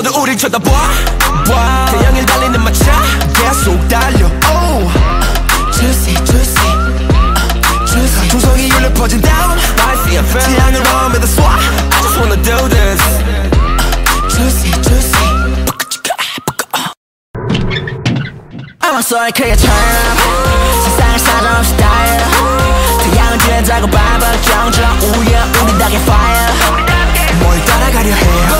모두 우릴 쳐다봐 태양을 달리는 마차 계속 달려 oh. Juicy juicy Juicy 조성이 울려 퍼진 down I see a fan 태양을 마음에다 쏴 I just wanna do this Juicy juicy I'm a soul creature 세상을 사정 스타일 태양은 뒤에자고 밟아 정적 우야 우리 닭의 fire 뭘 따라가려 해 우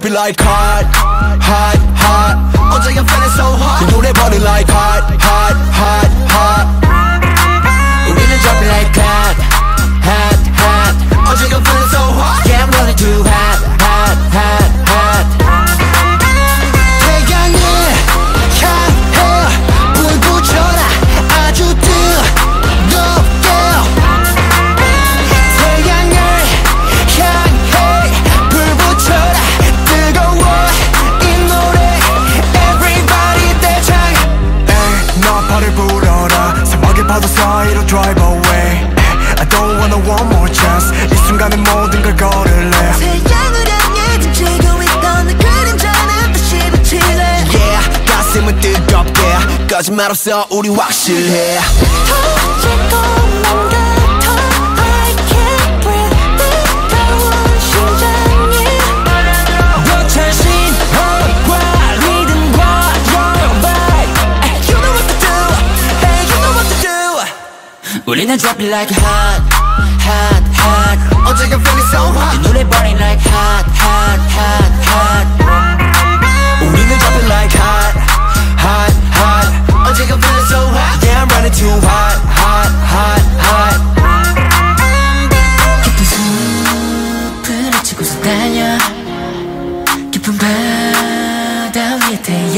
be like hot, hot, hot. Oh, yeah, I'm feeling so hot. You know that body like hot, hot, hot, hot. We're drop it like hot, hot, hot Oh, yeah, I'm feeling so hot. Yeah, I'm running too hot to do Hey you know what to do 우리는 drop it like hot hot hot 어제 I'm feeling so hot 이 노래 burning like hot hot hot hot 위에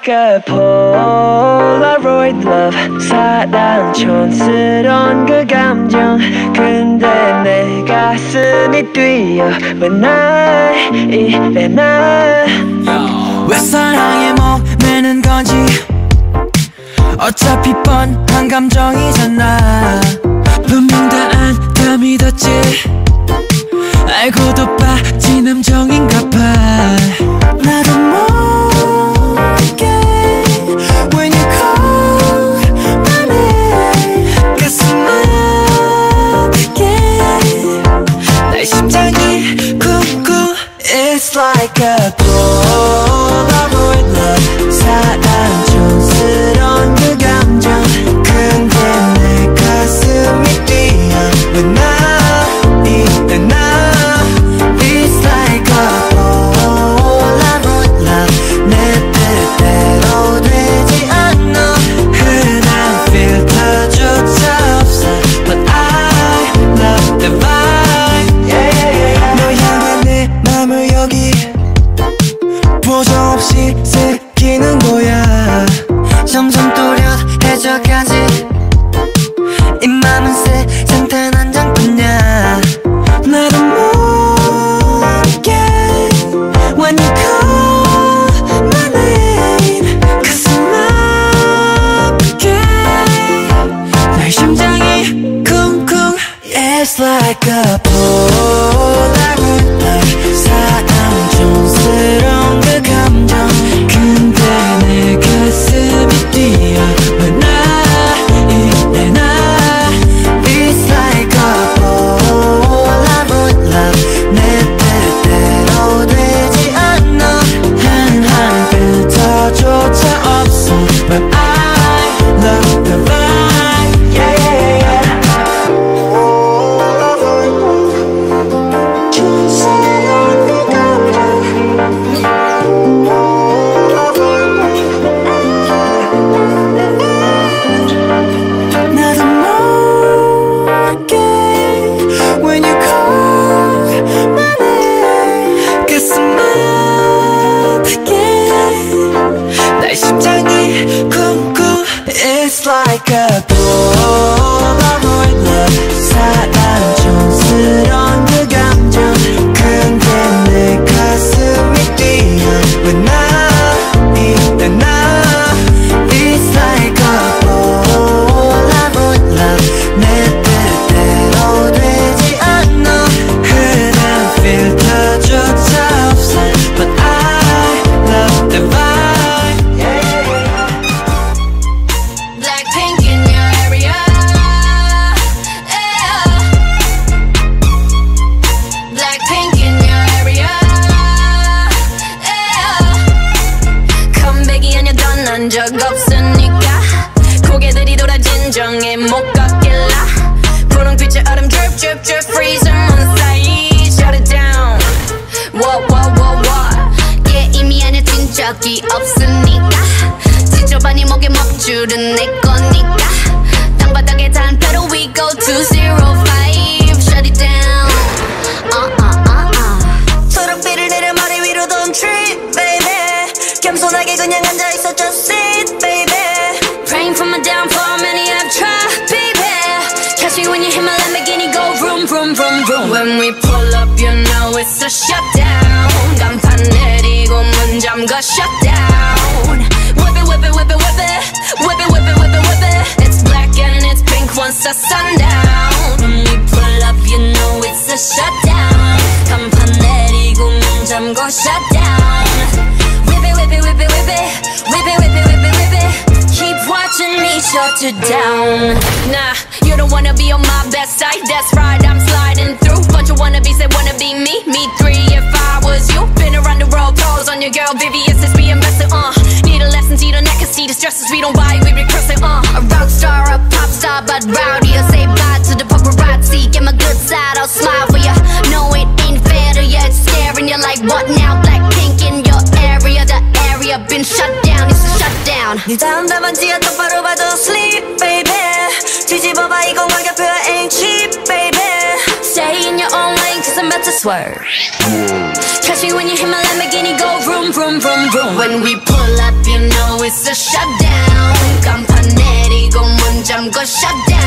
like a Polaroid love. 사랑 촌스러운 그 감정. 근데 내 가슴이 뛰어 왜날 이래 난왜 사랑에 목매는 건지? 어차피 뻔한 감정이잖아. 분명 다안 믿었지. 알고도 빠진 함정인가 봐. 나도 모르 like a Polaroid know it's a shutdown. 간판 내리고 문 잠가 shutdown. Whip it, whip it, whip it, whip it, whip it, whip it, whip it, whip it. It's black and it's pink once the sundown. When we pull up, you know it's a shutdown. 간판 내리고 문 잠궈 shutdown. Whip it, whip it, whip it, whip it, whip it, whip it, whip it, whip it. Keep watching me shut it down. Nah, you don't wanna be on my best side. That's right, I'm sliding through. Bunch of wannabes that wanna be me. pose on your girl, Vivian since we invested. Uh, need a lesson, see the neck, see the stresses we don't buy, we regressing. Uh, A rock star, a pop star, but rowdy. I say bye to the paparazzi. Get my good side, I'll smile for ya. No, it ain't fair to ya. It's scaring you like what now? Blackpink in your area. The area been shut down. It's a shutdown. 네 다음 답안지야 똑바로 봐도 sleep, baby. 뒤집어봐 이건 가격표야 ain't cheap, baby. Stay in your own lane, cause I'm about to swerve. Catch me when you hit my Lamborghini, go vroom, vroom, vroom, vroom. When we pull up, you know it's a shutdown. 간판 내리고 문 잠궈 shutdown.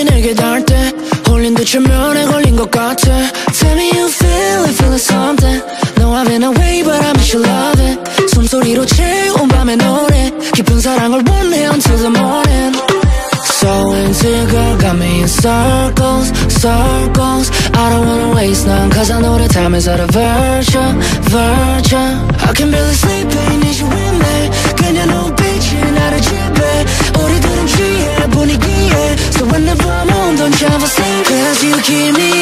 손길이 내게 닿을 때 홀린 듯 최면에 걸린 것 같아 Tell me you feel it, feeling something No I've been away but I miss your loving 숨소리로 채운 밤의 노래 깊은 사랑을 원해 until the morning So into you girl got me in circles, circles I don't wanna waste none cause I know the time is out of virtue, virtue I can barely sleep, I need you with me 그냥 눈빛이 나를 지배 우리들은 취해 분위기 에 So whenever I'm on don't ever sleep Cause you keep me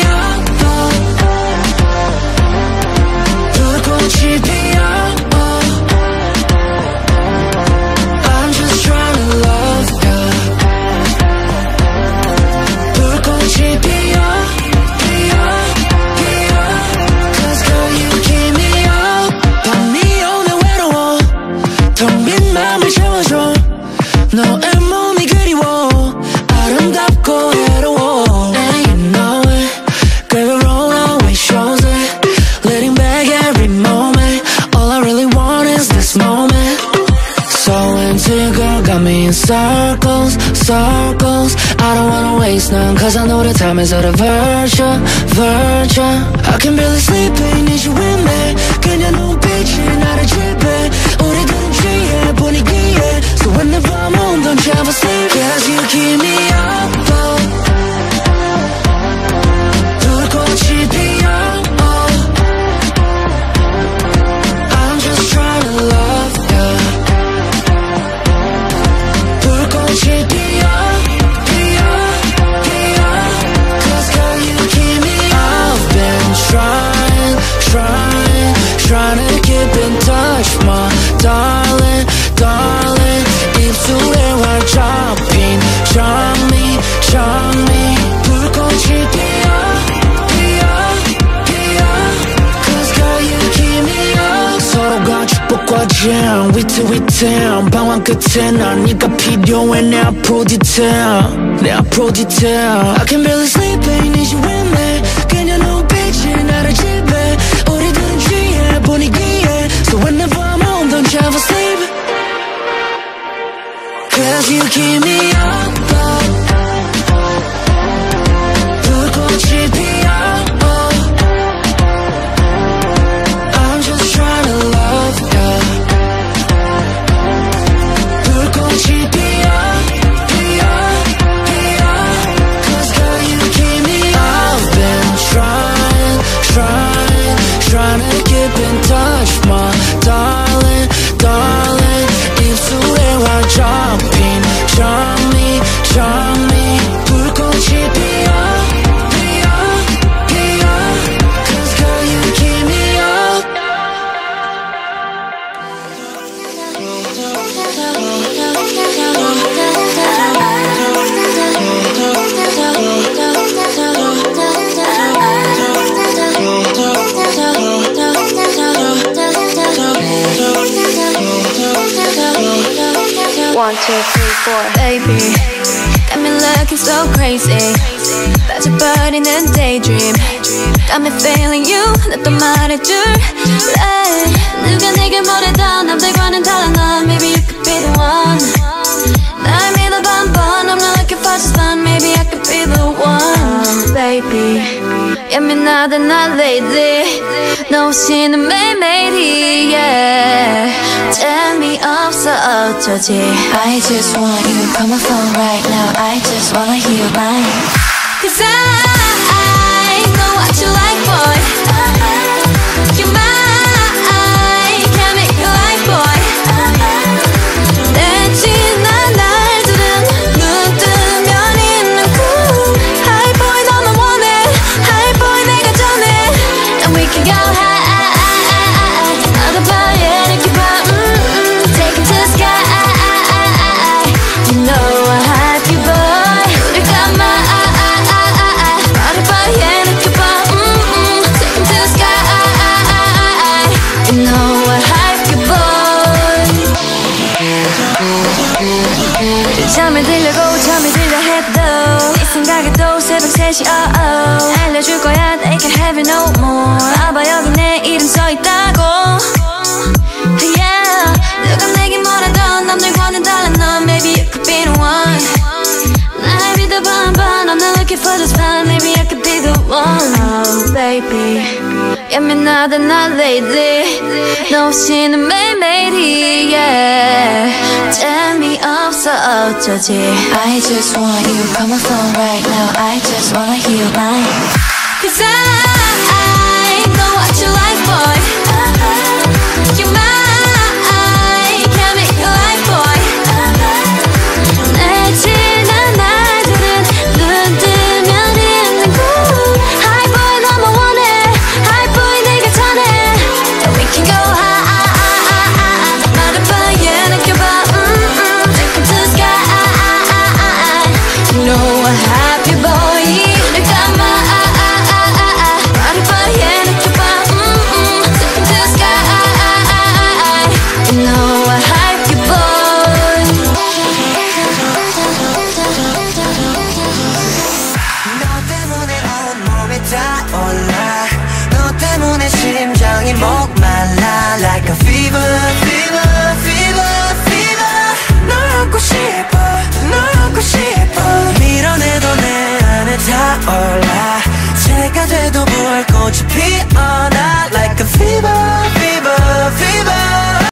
cause I know the time is out of virtue, virtue. I can barely sleep, I need you with me. 그냥 눈빛이 나를 지배. 우리들은 취해 분위기에. So whenever I'm on, don't you ever sleep. Cause you keep me jam 위태위태한 방황 끝에 난 네가 필요해 내 앞으로 디테일 내 앞으로 디테일 I can barely sleep ain't need you with me 그냥 눈빛이 나를 지배 우리들은 취해 분위기에 So whenever I'm home don't you ever sleep Cause you keep me two, three, four. Baby, got me looking so crazy. 빠져버리는 daydream. Got me feeling you. 나또 말해줄래? 누가 내게 뭐래도 남들과는 달라 넌. Maybe you could be the one. 날 믿어봐 한번. I'm not looking for just fun. Maybe I could be the one. Baby, 예민하다 나 lately. 너 없이는 매일매일이 yeah. 재미없어 어쩌지 I just want you on my phone right now. I just wanna hear your line. Cause I know what you like boy 생각에도 새벽 3시 oh oh 알려줄 거야 they can have it no more 봐봐 여기 내 이름 써있다고 Yeah 누가 내게 뭐라던 남들과는 달라 넌 Maybe you could be the one 날 믿어봐 한번 I'm not looking for just fun Maybe I could be the one Oh baby 예민하다 나 lately 너 없이는 매일매일이 yeah 재미없어 어쩌지 I just want you on my phone right now. I just wanna hear your line. Cause I know what you like boy